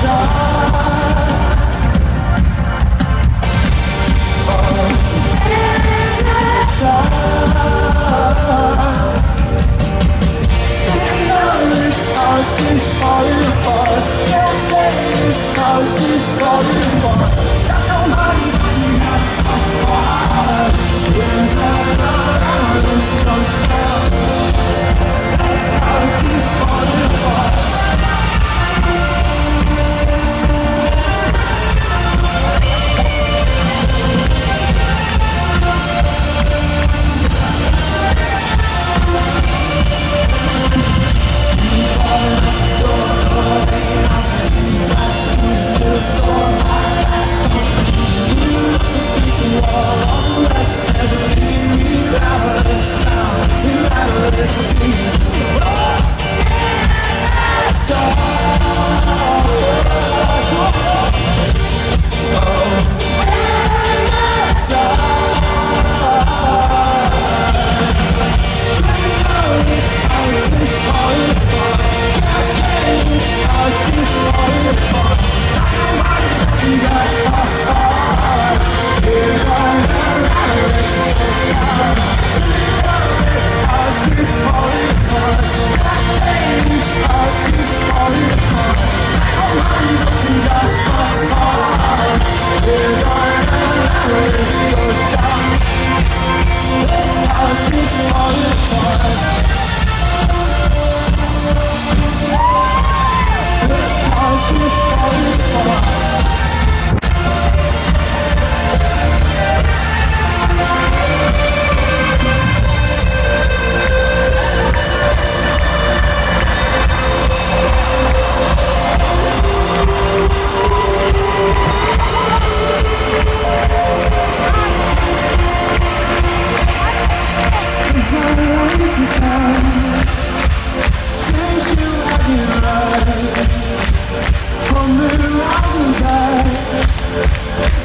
Song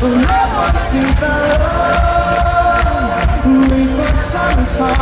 Come now, sing this. Now it's all